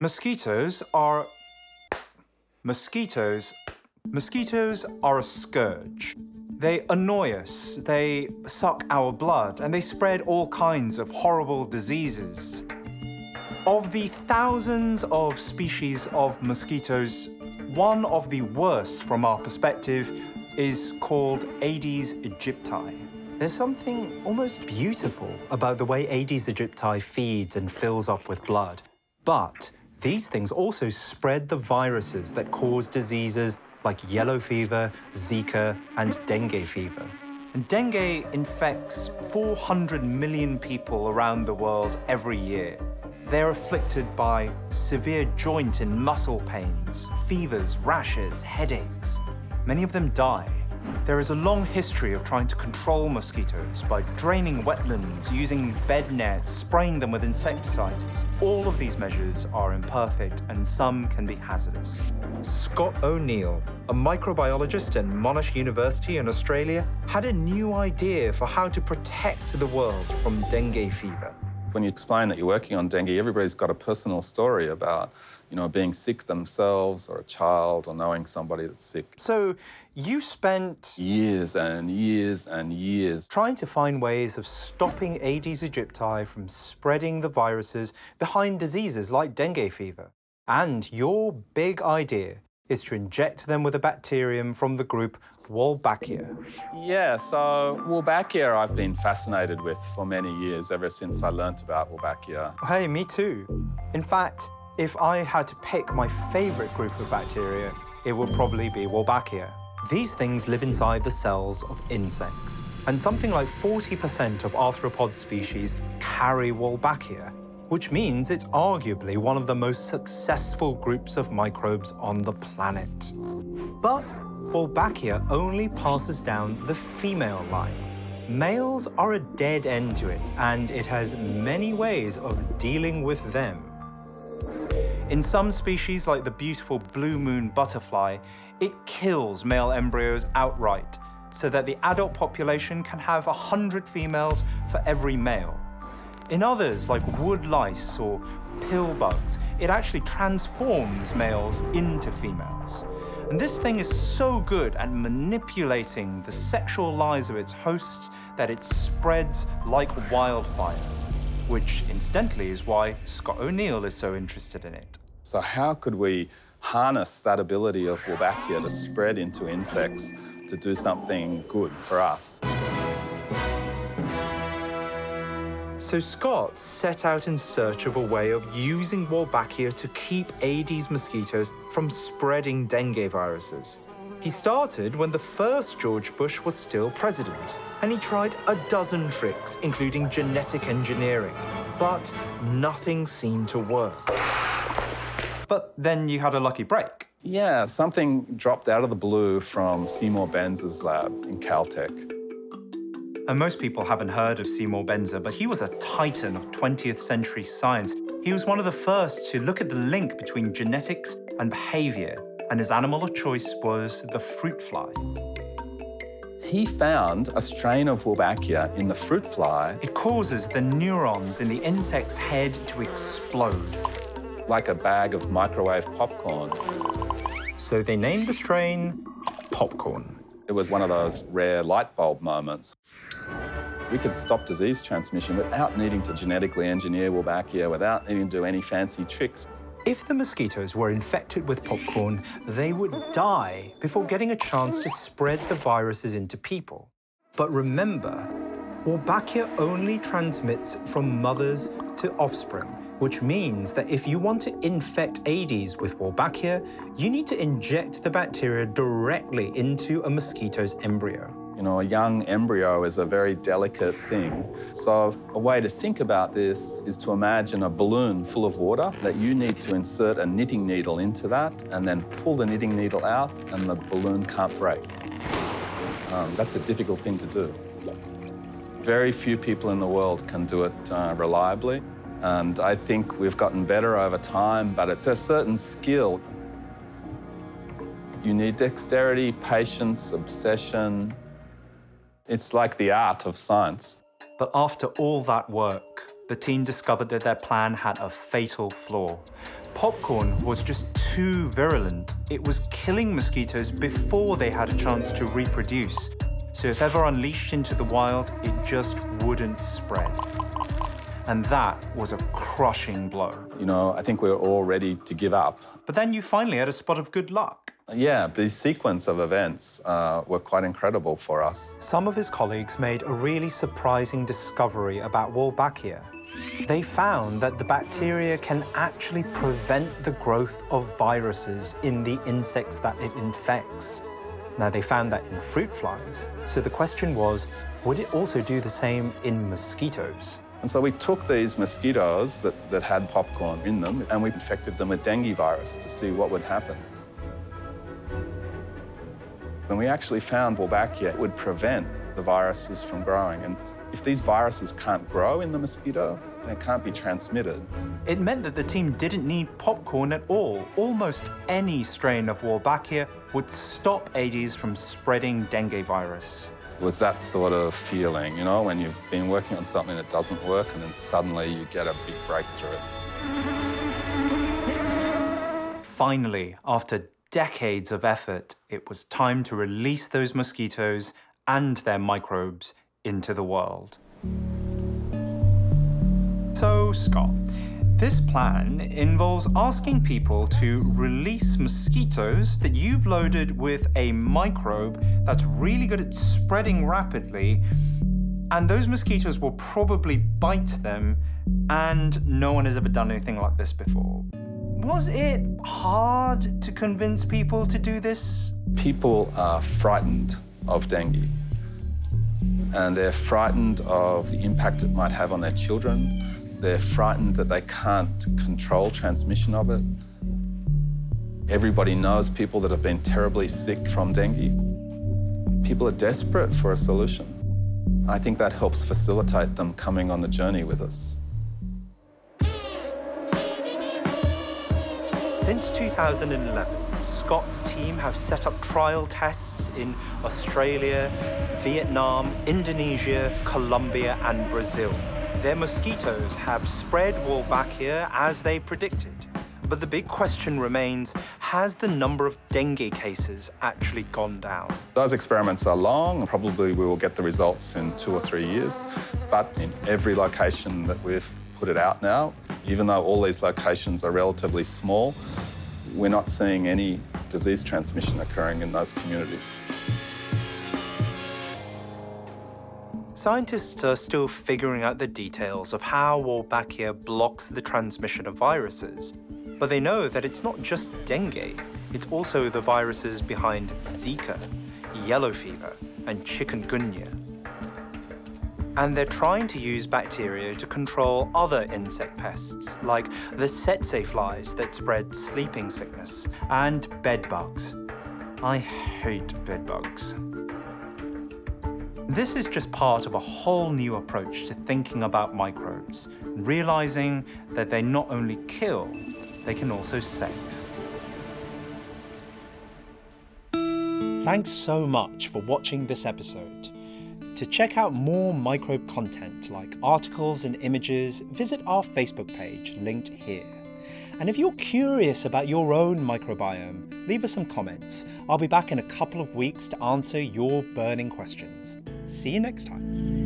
Mosquitoes are... Mosquitoes... Mosquitoes are a scourge. They annoy us, they suck our blood, and they spread all kinds of horrible diseases. Of the thousands of species of mosquitoes, one of the worst from our perspective is called Aedes aegypti. There's something almost beautiful about the way Aedes aegypti feeds and fills up with blood. But these things also spread the viruses that cause diseases like yellow fever, Zika, and dengue fever. And dengue infects 400 million people around the world every year. They're afflicted by severe joint and muscle pains, fevers, rashes, headaches. Many of them die. There is a long history of trying to control mosquitoes by draining wetlands, using bed nets, spraying them with insecticides. All of these measures are imperfect and some can be hazardous. Scott O'Neill, a microbiologist at Monash University in Australia, had a new idea for how to protect the world from dengue fever. When you explain that you're working on dengue, everybody's got a personal story about, you know, being sick themselves or a child or knowing somebody that's sick. So you spent years and years and years trying to find ways of stopping Aedes aegypti from spreading the viruses behind diseases like dengue fever. And your big idea is to inject them with a bacterium from the group Wolbachia. Yeah, so Wolbachia I've been fascinated with for many years, ever since I learnt about Wolbachia. Hey, me too. In fact, if I had to pick my favorite group of bacteria, it would probably be Wolbachia. These things live inside the cells of insects, and something like 40% of arthropod species carry Wolbachia, which means it's arguably one of the most successful groups of microbes on the planet. But Wolbachia only passes down the female line. Males are a dead end to it, and it has many ways of dealing with them. In some species, like the beautiful blue moon butterfly, it kills male embryos outright, so that the adult population can have 100 females for every male. In others, like wood lice or pill bugs, it actually transforms males into females. And this thing is so good at manipulating the sexual lives of its hosts that it spreads like wildfire, which incidentally is why Scott O'Neill is so interested in it. So how could we harness that ability of Wolbachia to spread into insects to do something good for us? So Scott set out in search of a way of using Wolbachia to keep Aedes mosquitoes from spreading dengue viruses. He started when the first George Bush was still president, and he tried a dozen tricks, including genetic engineering, but nothing seemed to work. But then you had a lucky break. Yeah, something dropped out of the blue from Seymour Benzer's lab in Caltech. And most people haven't heard of Seymour Benzer, but he was a titan of 20th century science. He was one of the first to look at the link between genetics and behavior, and his animal of choice was the fruit fly. He found a strain of Wolbachia in the fruit fly. It causes the neurons in the insect's head to explode. Like a bag of microwave popcorn. So they named the strain Popcorn. It was one of those rare light bulb moments. We could stop disease transmission without needing to genetically engineer Wolbachia, without needing to do any fancy tricks. If the mosquitoes were infected with popcorn, they would die before getting a chance to spread the viruses into people. But remember, Wolbachia only transmits from mothers to offspring, which means that if you want to infect Aedes with Wolbachia, you need to inject the bacteria directly into a mosquito's embryo. You know, a young embryo is a very delicate thing. So a way to think about this is to imagine a balloon full of water that you need to insert a knitting needle into that and then pull the knitting needle out and the balloon can't break. Um, that's a difficult thing to do. Very few people in the world can do it uh, reliably. And I think we've gotten better over time, but it's a certain skill. You need dexterity, patience, obsession, it's like the art of science. But after all that work, the team discovered that their plan had a fatal flaw. Popcorn was just too virulent. It was killing mosquitoes before they had a chance to reproduce. So if ever unleashed into the wild, it just wouldn't spread. And that was a crushing blow. You know, I think we were all ready to give up. But then you finally had a spot of good luck. Yeah, the sequence of events uh, were quite incredible for us. Some of his colleagues made a really surprising discovery about Wolbachia. They found that the bacteria can actually prevent the growth of viruses in the insects that it infects. Now, they found that in fruit flies, so the question was, would it also do the same in mosquitoes? And so we took these mosquitoes that, that had popcorn in them and we infected them with dengue virus to see what would happen. And we actually found Wolbachia would prevent the viruses from growing. And if these viruses can't grow in the mosquito, they can't be transmitted. It meant that the team didn't need popcorn at all. Almost any strain of Wolbachia would stop Aedes from spreading dengue virus. It was that sort of feeling, you know, when you've been working on something that doesn't work and then suddenly you get a big breakthrough. Finally, after decades of effort, it was time to release those mosquitoes and their microbes into the world. So, Scott, this plan involves asking people to release mosquitoes that you've loaded with a microbe that's really good at spreading rapidly, and those mosquitoes will probably bite them, and no one has ever done anything like this before. Was it hard to convince people to do this? People are frightened of dengue. And they're frightened of the impact it might have on their children. They're frightened that they can't control transmission of it. Everybody knows people that have been terribly sick from dengue. People are desperate for a solution. I think that helps facilitate them coming on the journey with us. Since 2011, Scott's team have set up trial tests in Australia, Vietnam, Indonesia, Colombia, and Brazil. Their mosquitoes have spread Wolbachia as they predicted. But the big question remains, has the number of dengue cases actually gone down? Those experiments are long, and probably we will get the results in two or three years. But in every location that we've put it out now. Even though all these locations are relatively small, we're not seeing any disease transmission occurring in those communities. Scientists are still figuring out the details of how Wolbachia blocks the transmission of viruses. But they know that it's not just dengue, it's also the viruses behind Zika, yellow fever, and chikungunya and they're trying to use bacteria to control other insect pests, like the tsetse flies that spread sleeping sickness, and bedbugs. I hate bedbugs. This is just part of a whole new approach to thinking about microbes, realizing that they not only kill, they can also save. Thanks so much for watching this episode. To check out more microbe content like articles and images, visit our Facebook page linked here. And if you're curious about your own microbiome, leave us some comments. I'll be back in a couple of weeks to answer your burning questions. See you next time.